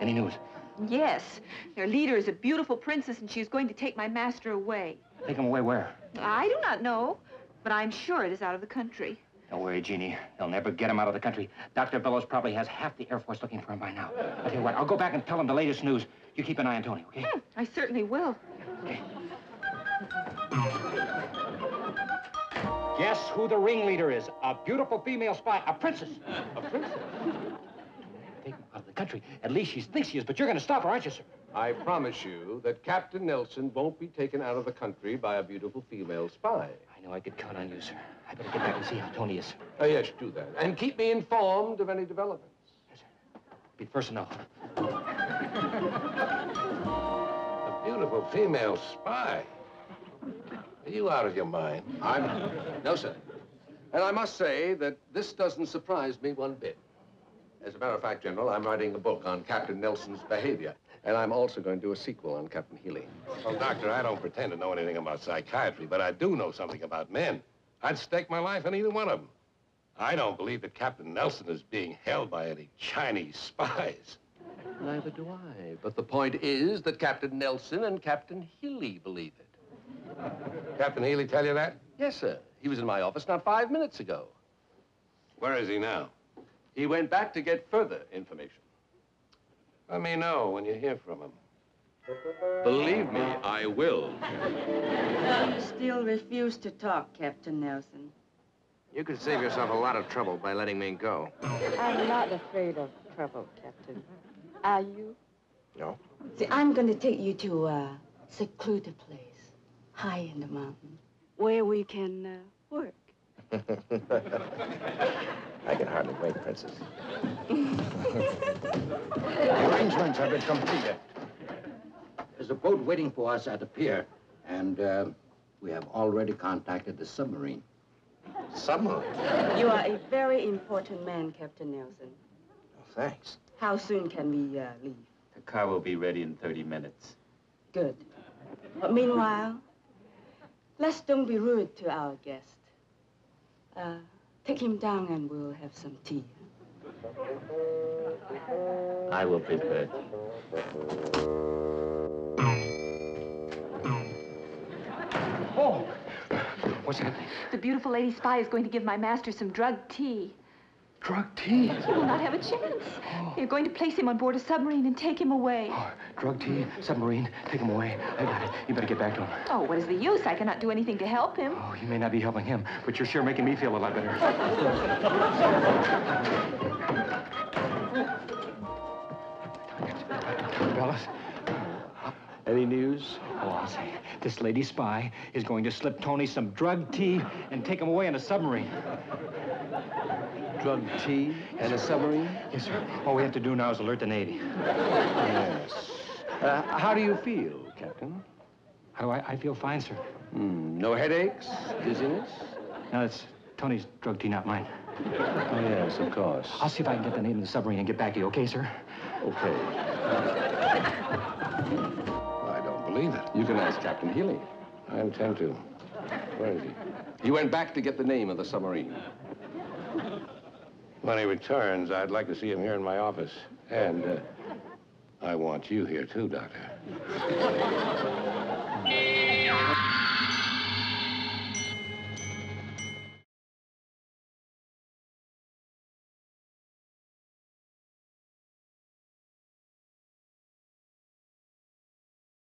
Any news? Yes. Their leader is a beautiful princess, and she is going to take my master away. Take him away where? I do not know, but I'm sure it is out of the country. Don't worry, Jeannie. They'll never get him out of the country. Dr. Bellows probably has half the Air Force looking for him by now. I'll tell you what, I'll go back and tell him the latest news. You keep an eye on Tony, okay? Hmm, I certainly will. Okay. Guess who the ringleader is? A beautiful female spy, a princess. A princess. Take him out of the country. At least she thinks she is, but you're going to stop her, aren't you, sir? I promise you that Captain Nelson won't be taken out of the country by a beautiful female spy. I know I could count on you, sir. I better get back and see how Tony is. Oh, yes, do that. And keep me informed of any developments. Yes, sir. Be the first to know. A beautiful female spy. Are you out of your mind? I'm... No, sir. And I must say that this doesn't surprise me one bit. As a matter of fact, General, I'm writing a book on Captain Nelson's behavior. And I'm also going to do a sequel on Captain Healy. Well, Doctor, I don't pretend to know anything about psychiatry, but I do know something about men. I'd stake my life on either one of them. I don't believe that Captain Nelson is being held by any Chinese spies. Neither do I. But the point is that Captain Nelson and Captain Healy believe it. Captain Healy tell you that? Yes, sir. He was in my office not five minutes ago. Where is he now? He went back to get further information. Let me know when you hear from him. Believe me, I will. You still refuse to talk, Captain Nelson. You could save yourself a lot of trouble by letting me go. I'm not afraid of trouble, Captain. Are you? No. See, I'm going to take you to uh, a secluded place, high in the mountain, where we can uh, work. I can hardly wait, Princess. The arrangements have been completed. There's a boat waiting for us at the pier, and uh, we have already contacted the submarine. Submarine? You are a very important man, Captain Nelson. Oh, thanks. How soon can we uh, leave? The car will be ready in 30 minutes. Good. But meanwhile, let's don't be rude to our guest. Uh, take him down and we'll have some tea. I will prepare. Oh! What's happening? The beautiful lady spy is going to give my master some drug tea. Drug tea. He will not have a chance. Oh. They're going to place him on board a submarine and take him away. Oh, drug tea, submarine, take him away. I got it. You better get back to him. Oh, what is the use? I cannot do anything to help him. Oh, you may not be helping him, but you're sure making me feel a lot better. Bellows? Any news? Oh, I'll say. This lady spy is going to slip Tony some drug tea and take him away in a submarine. Drug tea and a submarine? Yes, sir. All we have to do now is alert the Navy. Yes. Uh, how do you feel, Captain? How do I, I feel fine, sir. Hmm, no headaches? Dizziness? Now, it's Tony's drug tea, not mine. Oh, yes, of course. I'll see if I can get the name of the submarine and get back to you, okay, sir? Okay. Believe it. You can ask Captain Healy. I intend to. Where is he? He went back to get the name of the submarine. When he returns, I'd like to see him here in my office. And uh, I want you here too, Doctor.